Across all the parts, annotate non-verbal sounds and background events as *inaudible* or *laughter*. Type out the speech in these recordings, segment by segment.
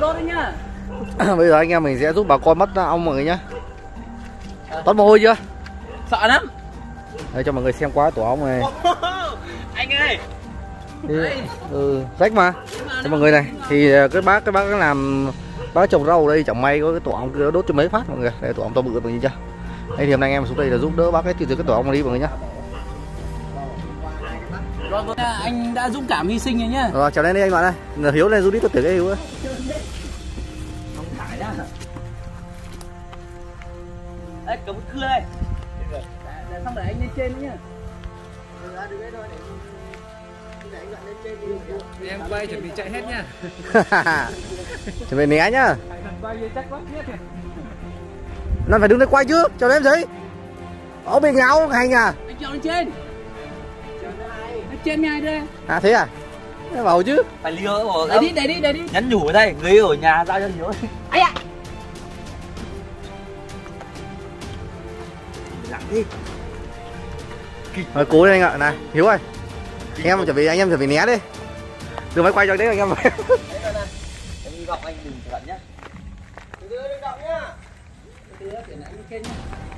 đốt đấy nhá. *coughs* Bây giờ anh em mình sẽ giúp bà con bắt ong mọi người nhá. Toát mồ hôi chưa? Sợ lắm. Đây cho mọi người xem qua tổ ong này. *laughs* Anh ơi. Thì, ừ, rách mà. Cho mọi người này. Thì ờ, cái bác cái bác làm bác trồng rau ở đây chẳng may có cái tổ ong kia đốt cho mấy phát mọi người. Đây tổ ong to bự mọi người chưa? Đây thì hôm nay anh em xuống đây là giúp đỡ bác cái từ từ cái tổ ong đi mọi người nhá. Vâng, anh đã dũng cảm hy sinh rồi nhá. Rồi chào lên đi anh bạn ơi. Hiếu lên giúp đi tôi tưởng cái hiếu ấy ra đấy cầm cưa đây. Để, để xong để anh lên trên nhá. Em quay chuẩn bị chạy hết nha *laughs* chuẩn bị né nhá. Nó phải đứng đây quay chứ chào em gì ở bên ngáo hành à anh trèo lên trên. Lên trên ngay đây? À thế à? Vào chứ. Phải liều đấy đi đấy đi đấy đi. Nhắn nhủ ở đây người ở nhà giao cho hiếu ấy. Ạ rồi cố lên anh ạ. Này hiếu ơi. Anh em chuẩn bị anh em chuẩn bị né đi. Đừng phải quay cho đấy anh em em hy vọng anh đừng cẩn nhá.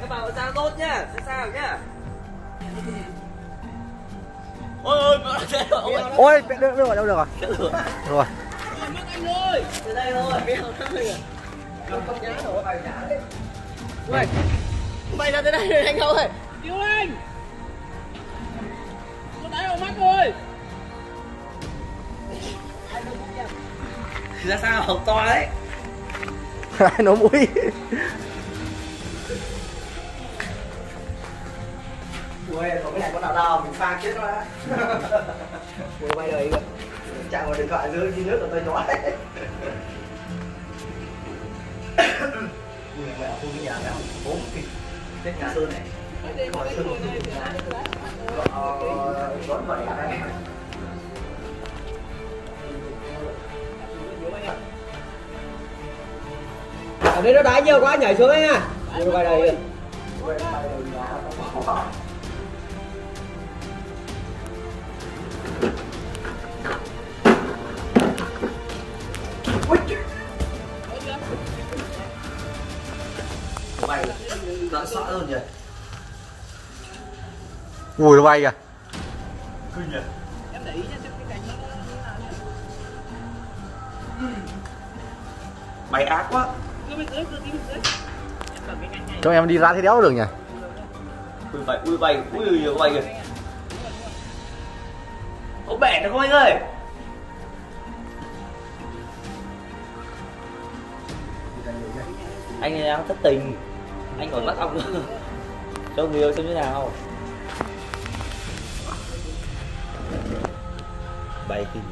Các bạn ra tốt nhá sẽ sao nhá. Ôi ôi *laughs* ôi ôi được được rồi đâu được rồi được rồi rồi mất anh ơi. Từ đây thôi Ui, bay ra tới đây rồi anh ơi. Cứu anh. Nó đáy vào mắt rồi ra sao? Hộp to đấy. Ai *laughs* nó mũi. Ui có cái này có nào đau mình pha chết nó đã ui bay đời kìa. Chạm vào điện thoại dưới đi nước của tôi chó. Đấy ui mẹ khu cái nhà này bốn chết nhà sơn này. Hỏi sơn Ờ, vẫn vậy đấy ở đây nó đá nhiều quá nhảy xuống ấy nha Đưa vào quay đây hơn nhỉ? Ui nó bay kìa. Kinh nhỉ? Em để ý xem cái cành nó bay ác quá. Cứ bên dưới cứ tí bên dưới em cầm cái cành này cho em đi ra thế đéo được nhỉ? Ui bay ui bay ui ui bay kìa. Có bẻ nó không anh ơi? Anh này đang thất tình anh còn bắt ong cho người yêu xem như nào. Bay kinh.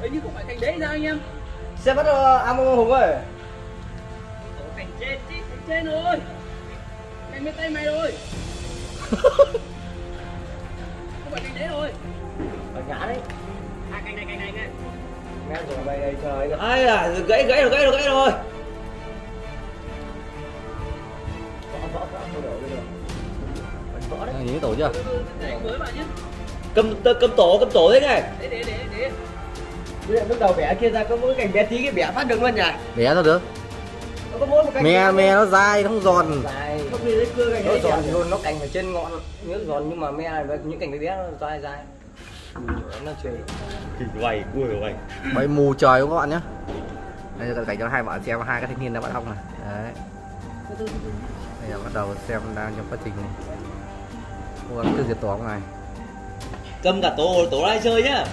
Ấy nhưng không phải cành đấy sao anh em? Xe bắt uh, Am Hùng ơi. Ủa, cành trên chứ cành trên rồi cành bên tay mày rồi. *laughs* Không phải cành đấy rồi Ở nhã đấy. À cành này cành này cành Nghe rồi bay đây trời ai à gãy gãy rồi gãy rồi gãy rồi nhìn cái tổ chưa? Cầm cầm tổ cầm tổ thế này. Để để để để. Bây giờ lúc đầu bẻ kia ra có mỗi cành bé tí cái bẻ phát được luôn nhỉ? Bé nó được. Nó có mỗi một cành me me nó dai nó không giòn. Dài không đi lấy cưa cành Nó đấy giòn thì luôn, nó cành ở trên ngọn Nhớ giòn nhưng mà me này với những cành bé bé nó dai dai. Nó chơi kinh quay cua quay bay mù trời không các bạn nhé đây là cảnh cho hai bạn xem hai cái thanh niên đang bắt ong này. Đấy. Đây là bắt đầu xem đang trong quá trình cố gắng diệt tổ ong này. Cầm cả tổ tổ ra chơi nhá.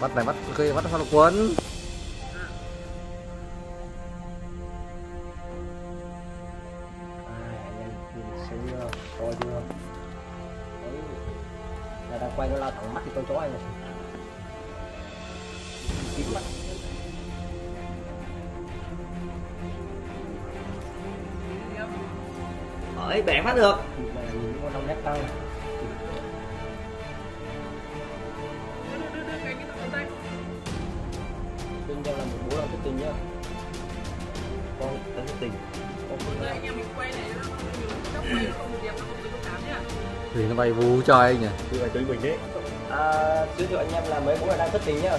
Bắt này bắt cây bắt hoa quấn tay Đương ra là một bố là cái tình nhá con tấn thất tình con Đây, nam anh em mình quay này nó tóc quay không được. Đẹp nó không được tám nhá thì nó bay vù trời anh nhỉ? Từ ngày tới mình đấy. À, giới thiệu anh em là mấy bố là đang thất tình nhá.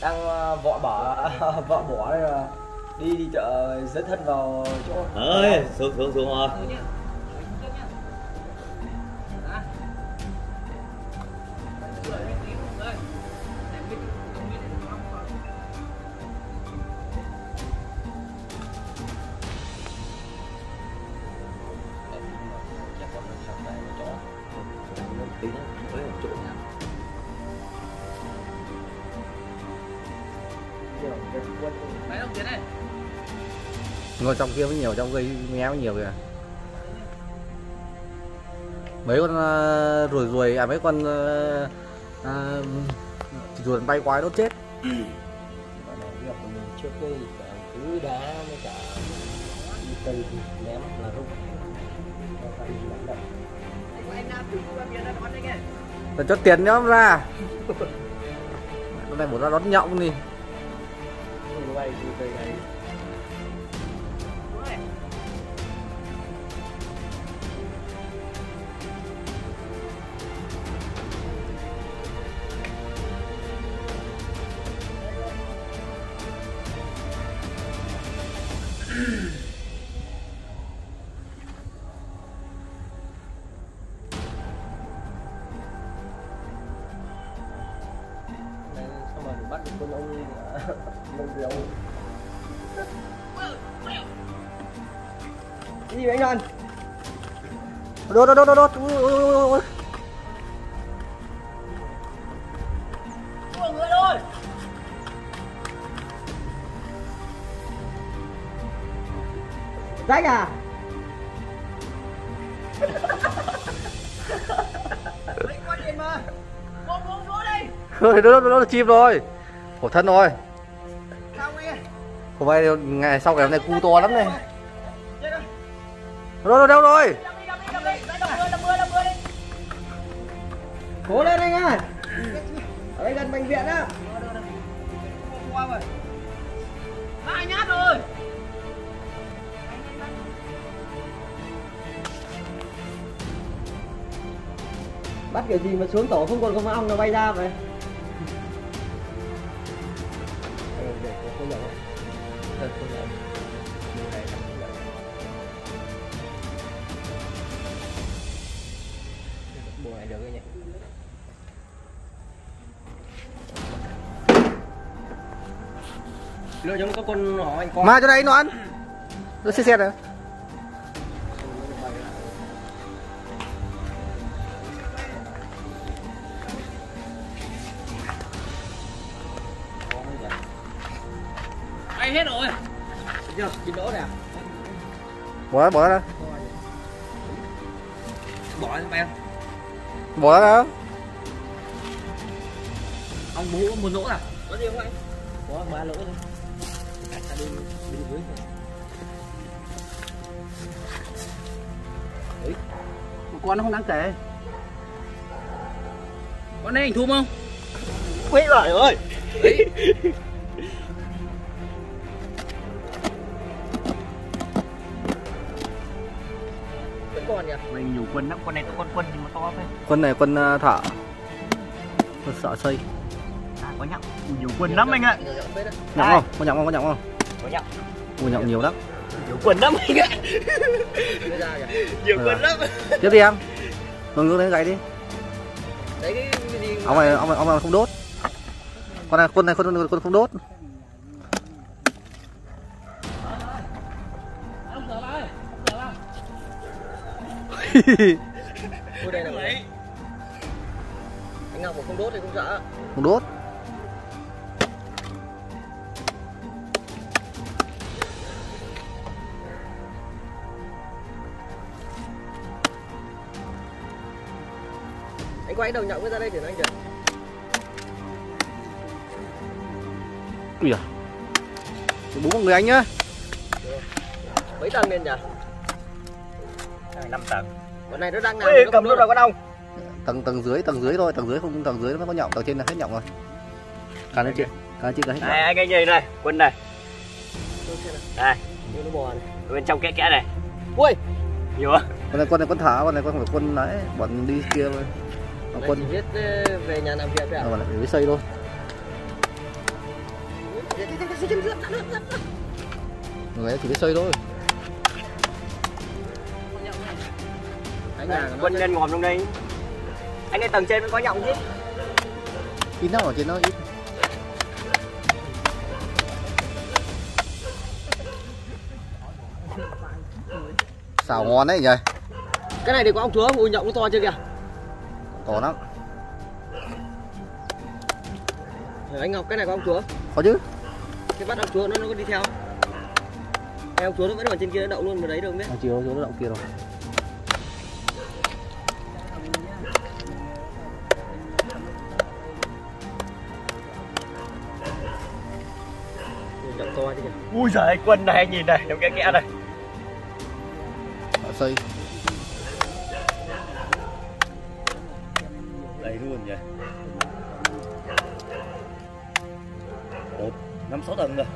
Đang ờ, vợ bỏ *laughs* vợ bỏ đây là đi đi chợ dẫn thân vào chỗ. Ơi xuống xuống xuống rồi ngồi trong kia mới nhiều trong gây méo nhiều kìa. Mấy con uh, ruồi ruồi à mấy con uh, ruồi bay quái đốt chết. Trước đây cứ đá với cả cây ném là rung phải cho tiền nhóm ra. Hôm nay một ra đón nhộng đi không bay đi này sao mà bắt được con ông cái gì vậy anh Đoàn? Đốt đốt đốt đốt đốt. Ui, ui, ui, ui. Người rách à? Lấy qua điện mà. Đốt đốt đốt chim rồi Khổ thân rồi nghe? Không phải ngày sau ngày hôm nay cu to lắm này. Rồi. Đốt đâu rồi? Cố lên anh ơi. Ở đây gần bệnh viện á. Rồi. Hai nhát rồi. bắt kiểu gì mà xuống tổ không còn con ong nó bay ra vậy Lựa giống có con nhỏ anh con. Mà cho đây nó ăn Nó xe xe rồi Bay hết rồi. chưa? Chín đỗ nè. Bỏ ra. Bỏ ra Bỏ cho bay. Bỏ ra Ông bố một lỗ à? có gì không anh? Có ba lỗ thôi đi đi dưới thôi Một con nó không đáng kể. Con này anh thua không? quý rồi ơi vẫn còn nhỉ Mày nhiều quân lắm, con này có con quân nhưng mà to phải. Quân này quân ờ, thợ Quân sợ xây À, có nhặng. Nhiều quân lắm anh ạ. Nhộng không? Có nhộng không? Có nhộng không? Có nhặng Ui nhộng nhiều lắm. Nhiều quần lắm anh ạ. *laughs* Nhiều quần lắm. Tiếp đi em. Ngưng ngưng lên gãy đi đấy cái, gì Ông này, ông này, ông này không đốt. Con này, quân này, quân, quân không đốt. Ui, đây là *laughs* anh ngọc mà không đốt thì không sợ. Không đốt quay đầu nhậu ra đây thử anh kìa Ui giời Bố mọi người anh nhá mấy tầng lên nhỉ năm tầng. con này nó đang làm Ê, cầm luôn rồi con ông. tầng tầng dưới tầng dưới thôi tầng dưới không tầng dưới nó có nhộng tầng trên là hết nhộng rồi cắn lên trên cá chưa cá hết Đây anh anh nhìn này, quân này. Đây, Như nó bò này. bên trong kẽ kẽ này. Ui, Nhiều không? con này con này con thả con này con phải quân đấy bọn đi kia mà. Nó Mày quân biết ờ, về nhà làm việc thôi à? bọn lại phải xây thôi. Người ấy chỉ biết xây thôi. Anh nhà nó Quân lên ngòm trong đây. Anh ấy tầng trên mới có nhộng chứ. ít nào ở trên nó ít. Xào ngon đấy nhỉ. Cái này thì có ông chúa, ui nhộng nó to chưa kìa to lắm. Anh Ngọc, cái này có ông chúa có chứ. Cái bắt ông chúa nó nó có đi theo Cái ông chúa nó vẫn ở trên kia nó đậu luôn mà đấy được không biết? À, chiều chỗ nó động kia rồi. Ui, giời, quân này anh nhìn này, trong kẽ kẽ này. Đã xây Đấy luôn nhỉ. Một, năm sáu tầng rồi.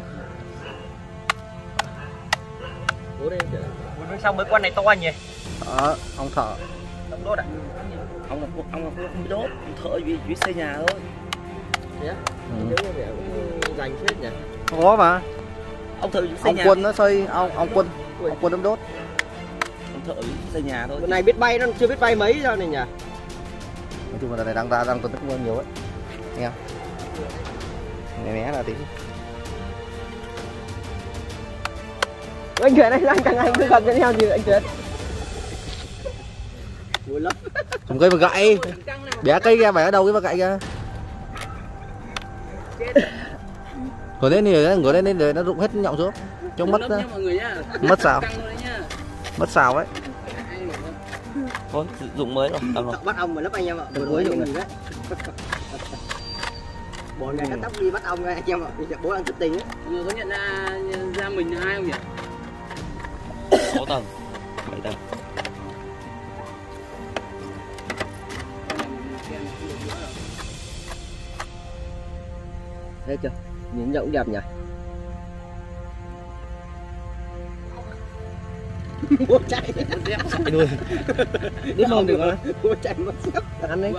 Đây Quân bên trong mới quân này to nhỉ. đó ông thợ Đóng đốt à? Ông là ông là không biết đốt, ông thợ vì vì xây nhà thôi. Thế á? ừ. Cũng dành phết nhỉ có mà Ông thợ xây ông nhà. quân nó xây ông ông quân ông quân đấm đốt Ông thợ xây nhà thôi. Bữa này biết bay nó chưa biết bay mấy sao này nhỉ nói chung là này đang ra đang tấn công nhiều ấy. Nghe không nghe mé là tí. Anh Tuyệt anh đang càng anh cứ gặp với nhau gì anh Tuyệt Vui lắm. Trồng cây mà gậy. Bẻ cây ra bẻ ở đâu cái mà gậy ra? Ngồi lên thì ngồi lên lên nó rụng hết nhộng xuống. Chống mất mất nhá. mất xào ấy Thôi, dụng mới rồi. Tao rồi. Bắt ong mà lấp anh em ạ Vừa rồi. anh nhìn đấy Bố ngày cắt tóc đi bắt ong anh em ạ Bây giờ bố ăn thất tình ấy người có nhận ra ra mình là ai không nhỉ? 6 tầng 7 tầng Thấy chưa Nhìn cũng đẹp nhỉ *laughs* Bố chạy. Chạy luôn. Đứt mông được không? Bố chạy mất xếp Ăn đấy.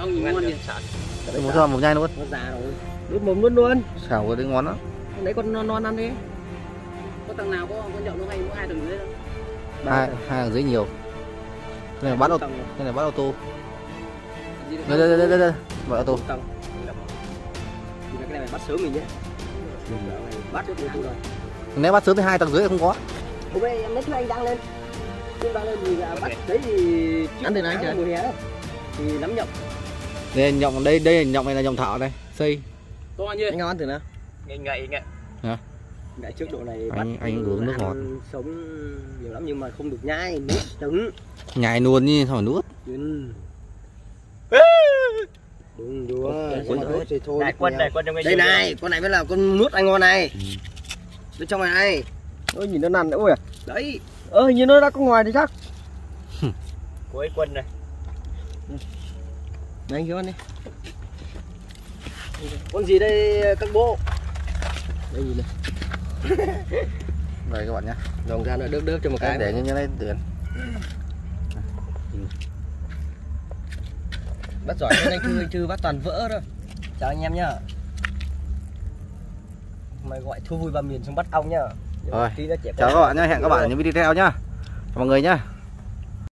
Một thơm một nhai luôn Nó già rồi. Đứt mồm luôn luôn. Xào cái đấy ngon lắm. Lấy con non non ăn đi. Có tầng nào có có nhậu nó hay mỗi hai tầng dưới đâu? hai. hai hàng dưới nhiều. Cái này bắt ô cái này bắt ô tô. Đây đây đây đây đây. Bắt ô tô. Cái này phải bắt sớm mình nhé. Bắt được rồi. Nếu bắt sớm thì hai tầng dưới không có. Hôm nay em lấy anh đăng lên Em đăng lên thì là bắt đấy thì Ăn từ này mùa hè đấy Thì nắm nhộng. Đây là nhộng đây đây là nhộng này là nhộng thảo này xây. To như Anh ngon từ nào. Ngậy ngậy ngậy. Đại trước độ này Anh- bắt anh uống nước ngọt. ăn Sống nhiều lắm nhưng mà không được nhai Nước trứng. Nhảy luôn như thôi nuốt? Đừng đùa Quân Quân thôi. thì thôi Đại quân này, quân trong Đây này, con này mới là con nuốt anh ngon này. Bên trong này này. Ôi nhìn nó nằn nữa ôi à. Đấy Ơ hình như nó đã có ngoài thì chắc. Cuối quân này. Đấy anh Hiếu đi. Con gì đây các bố Đây nhìn này *laughs* đây các bạn nhé Rồng ra nữa đớp đớp cho một cái để như như này tiền Bắt giỏi anh Thư, anh Thư bắt toàn vỡ thôi. Chào anh em nhá. Mày gọi thu vui vào miền xuống bắt ong nhá Rồi, chào các bạn nhé. Hẹn các bạn ở những video tiếp theo nhá. Mọi người nhá